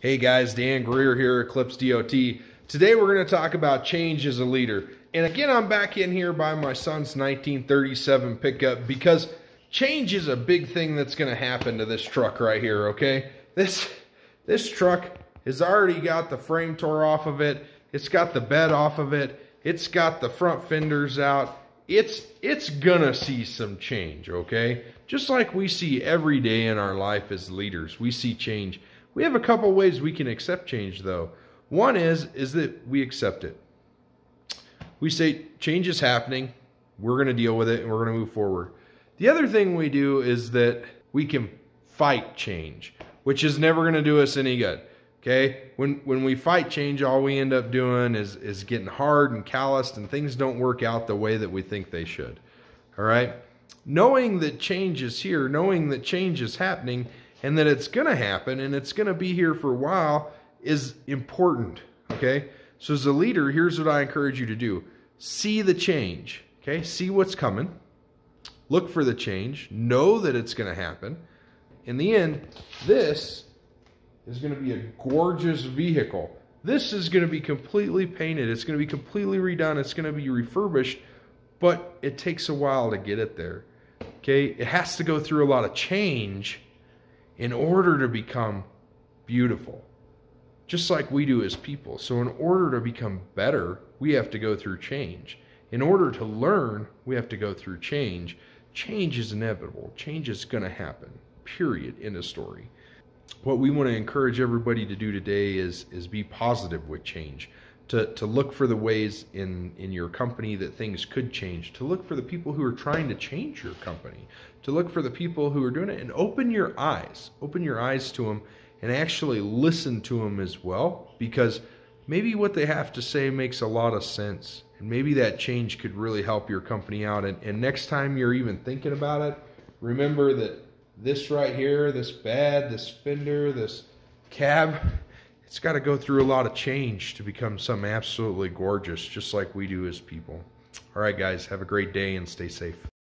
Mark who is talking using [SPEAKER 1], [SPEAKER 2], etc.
[SPEAKER 1] Hey guys, Dan Greer here, Eclipse DOT. Today we're going to talk about change as a leader. And again, I'm back in here by my son's 1937 pickup because change is a big thing that's going to happen to this truck right here, okay? This, this truck has already got the frame tore off of it. It's got the bed off of it. It's got the front fenders out. It's, it's gonna see some change, okay? Just like we see every day in our life as leaders, we see change. We have a couple ways we can accept change though. One is is that we accept it. We say change is happening, we're going to deal with it and we're going to move forward. The other thing we do is that we can fight change, which is never going to do us any good. Okay? When when we fight change, all we end up doing is is getting hard and calloused and things don't work out the way that we think they should. All right? Knowing that change is here, knowing that change is happening and that it's going to happen and it's going to be here for a while is important. Okay. So as a leader, here's what I encourage you to do. See the change. Okay. See what's coming. Look for the change. Know that it's going to happen. In the end, this is going to be a gorgeous vehicle. This is going to be completely painted. It's going to be completely redone. It's going to be refurbished, but it takes a while to get it there. Okay. It has to go through a lot of change in order to become beautiful, just like we do as people. So, in order to become better, we have to go through change. In order to learn, we have to go through change. Change is inevitable, change is going to happen, period, in a story. What we want to encourage everybody to do today is, is be positive with change to, to look for the ways in, in your company that things could change, to look for the people who are trying to change your company, to look for the people who are doing it, and open your eyes, open your eyes to them, and actually listen to them as well, because maybe what they have to say makes a lot of sense, and maybe that change could really help your company out. And, and next time you're even thinking about it, remember that this right here, this bed, this fender, this cab, it's got to go through a lot of change to become something absolutely gorgeous, just like we do as people. All right, guys, have a great day and stay safe.